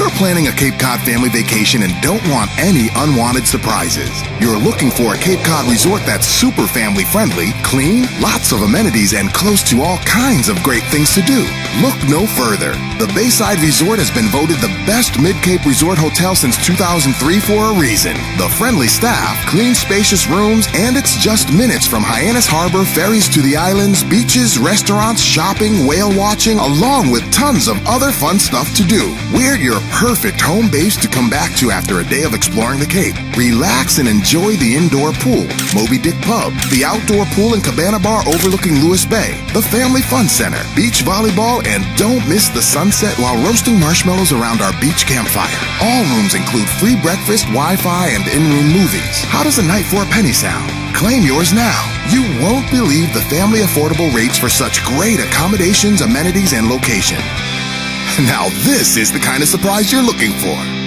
you're planning a Cape Cod family vacation and don't want any unwanted surprises, you're looking for a Cape Cod resort that's super family friendly, clean, lots of amenities, and close to all kinds of great things to do. Look no further. The Bayside Resort has been voted the best Mid-Cape resort hotel since 2003 for a reason. The friendly staff, clean spacious rooms, and it's just minutes from Hyannis Harbor, ferries to the islands, beaches, restaurants, shopping, whale watching, along with tons of other fun stuff to do. We're your perfect home base to come back to after a day of exploring the Cape. Relax and enjoy the indoor pool, Moby Dick Pub, the outdoor pool and cabana bar overlooking Lewis Bay, the Family Fun Center, beach volleyball, and don't miss the sunset while roasting marshmallows around our beach campfire. All rooms include free breakfast, Wi-Fi, and in-room movies. How does a night for a penny sound? Claim yours now. You won't believe the family affordable rates for such great accommodations, amenities, and location. Now this is the kind of surprise you're looking for.